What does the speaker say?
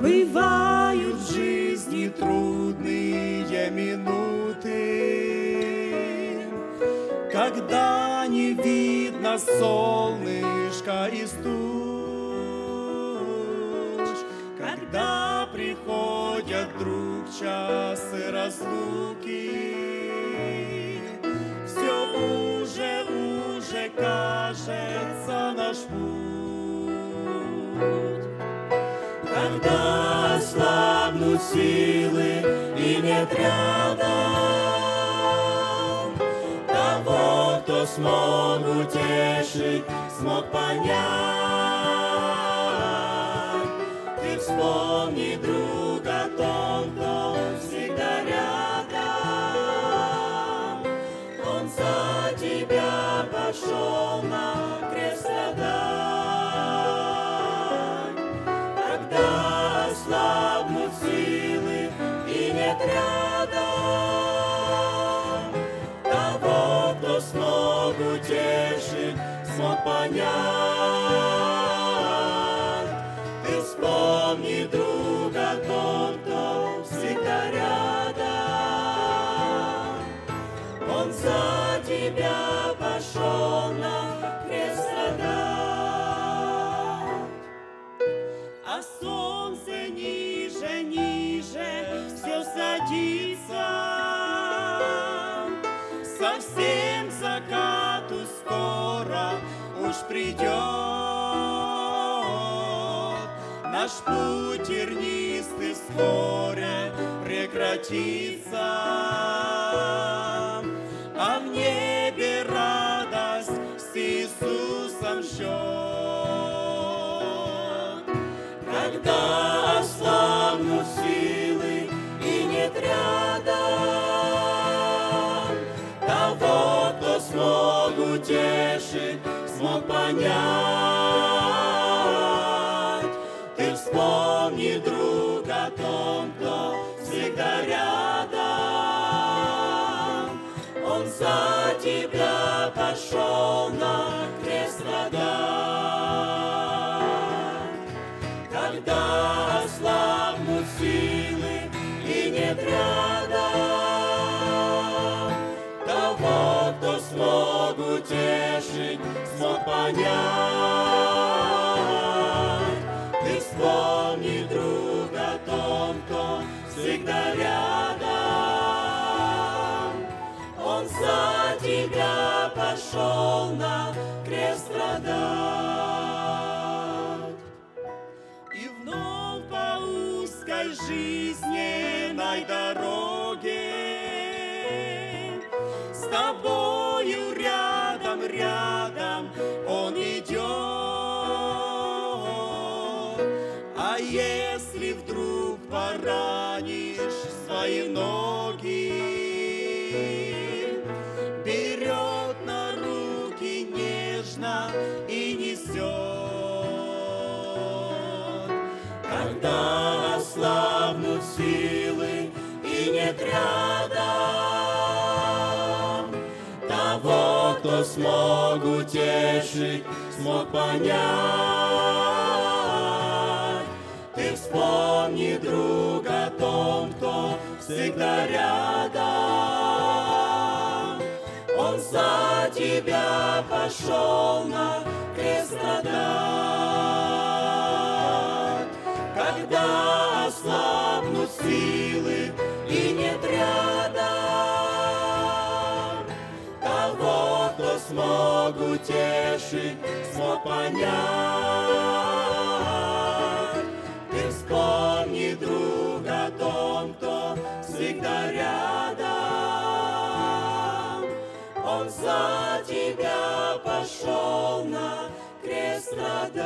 Бывают в жизни трудные минуты, Когда не видно солнышка из туч, часы разлуки, Все уже, уже кажется наш путь. Когда слабнут силы и нет рядом Того, кто смог утешить, смог понять Ты вспомни, смог утешить, смог понять. Ты вспомни, друг, о том, кто всегда рядом. Он за тебя пошел на крест страдать. А солнце ниже, ниже все садится. Совсем придет. Наш путь тернистый вскоре прекратится. А в небе радость с Иисусом ждет. Когда ослабнут силы и нет рядом того, кто смог утешить, смог понять. Ты вспомни, друг, о том, кто всегда рядом. Он за тебя пошел на крест страдать. Когда ослабнут силы и нет рядом того, кто смог смог понять. Ты вспомни, друг, о том, кто всегда рядом. Он за тебя пошел на крест страдать. И вновь по узкой жизненной дороге С тобою Если вдруг поранишь свои ноги, берет на руки нежно и несет. Когда ослабнут силы и нет рядом того, кто смог утешить, смог понять. Вспомни, друг, о том, кто всегда рядом. Он за тебя пошел на крест. Когда ослабнут силы и нет рядом того, кто смог утешить, смог понять. За тебя пошел на крест страдать.